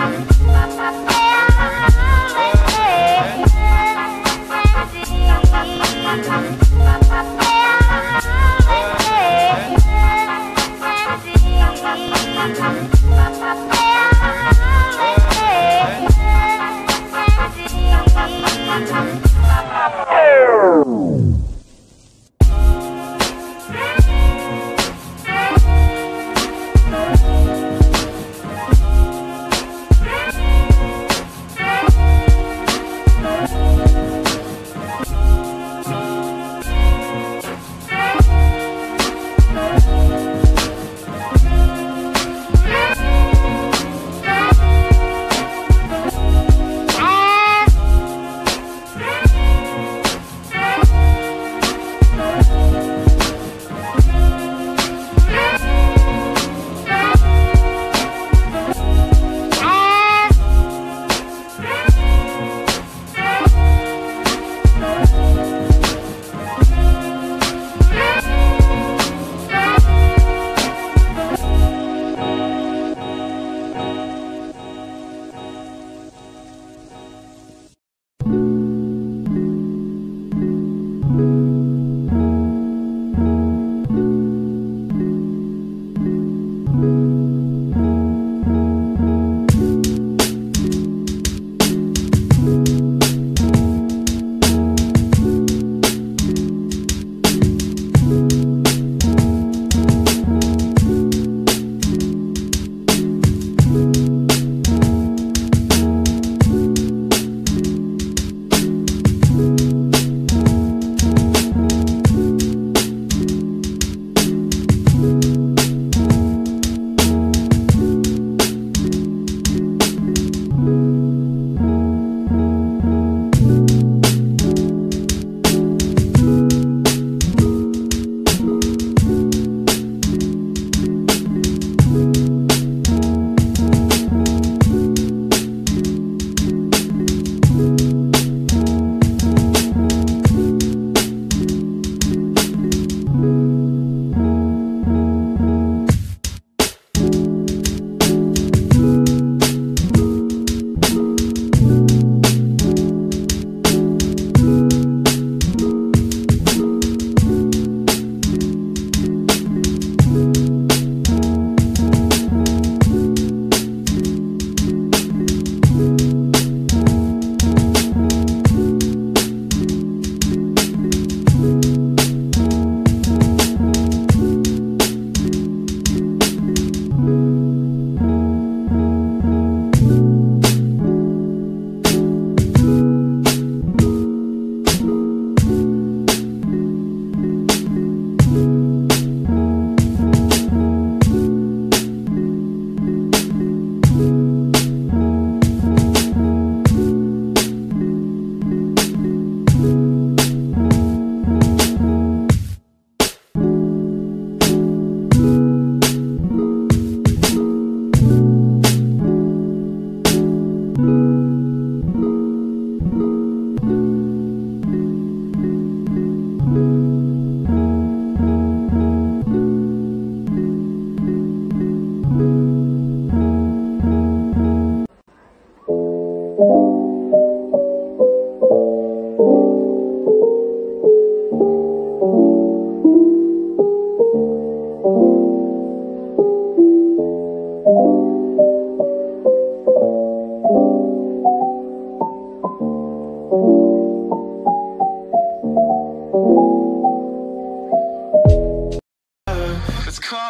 Thank you.